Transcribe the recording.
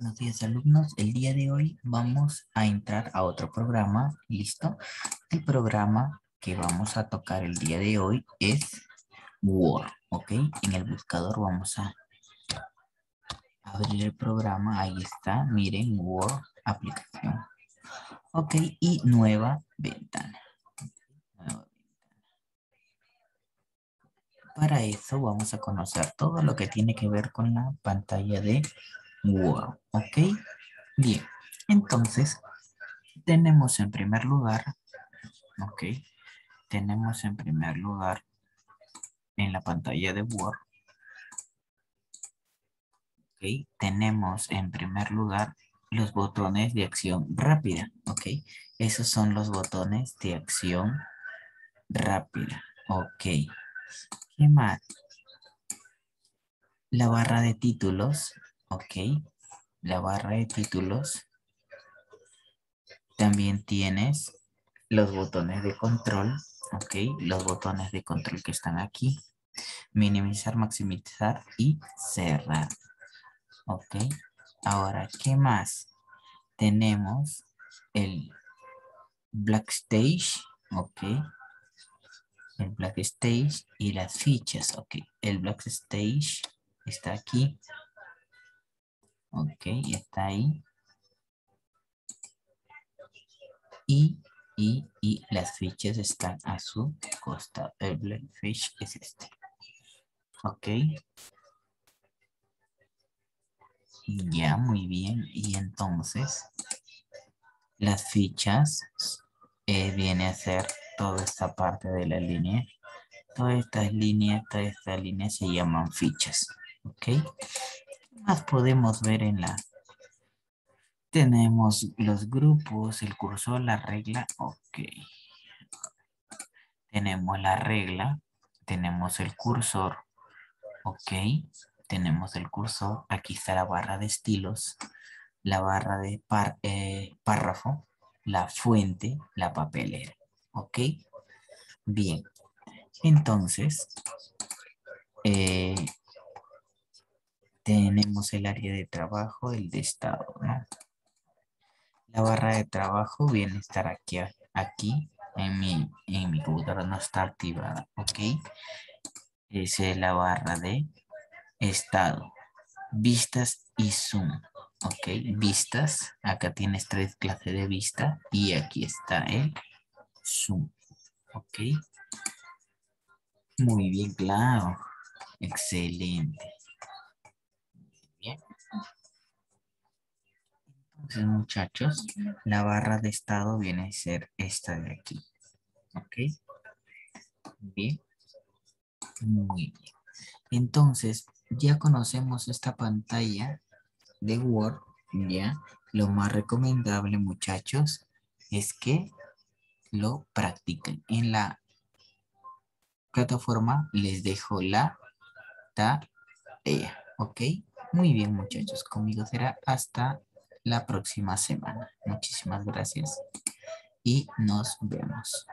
Buenos días alumnos, el día de hoy vamos a entrar a otro programa, ¿listo? El programa que vamos a tocar el día de hoy es Word, ¿ok? En el buscador vamos a abrir el programa, ahí está, miren, Word, aplicación. Ok, y nueva ventana. Para eso vamos a conocer todo lo que tiene que ver con la pantalla de Word, ¿ok? Bien, entonces tenemos en primer lugar, ¿ok? Tenemos en primer lugar en la pantalla de Word, ¿ok? Tenemos en primer lugar los botones de acción rápida, ¿ok? Esos son los botones de acción rápida, ¿ok? ¿Qué más? La barra de títulos, Ok. La barra de títulos. También tienes los botones de control. Ok. Los botones de control que están aquí. Minimizar, maximizar y cerrar. Ok. Ahora, ¿qué más? Tenemos el Black Stage. Ok. El Black Stage y las fichas. Ok. El Black Stage está aquí. Ok, está ahí. Y, y, y las fichas están a su costado. El black es este. Ok. Ya, muy bien. Y entonces, las fichas eh, viene a ser toda esta parte de la línea. Todas estas líneas, todas estas líneas se llaman fichas. ¿Ok? Más podemos ver en la... Tenemos los grupos, el cursor, la regla. Ok. Tenemos la regla. Tenemos el cursor. Ok. Tenemos el cursor. Aquí está la barra de estilos. La barra de eh, párrafo. La fuente. La papelera. Ok. Bien. Entonces, eh, tenemos el área de trabajo, el de estado, ¿no? La barra de trabajo viene a estar aquí, aquí en mi, en mi computadora no está activada, ¿ok? Esa es la barra de estado, vistas y zoom, ¿ok? Vistas, acá tienes tres clases de vista y aquí está el zoom, ¿ok? Muy bien, claro, excelente. Entonces, muchachos, la barra de estado viene a ser esta de aquí. ¿Ok? Bien. Muy bien. Entonces, ya conocemos esta pantalla de Word, ¿ya? Lo más recomendable, muchachos, es que lo practiquen. En la plataforma les dejo la tarea, ¿ok? Muy bien, muchachos. Conmigo será hasta la próxima semana. Muchísimas gracias y nos vemos.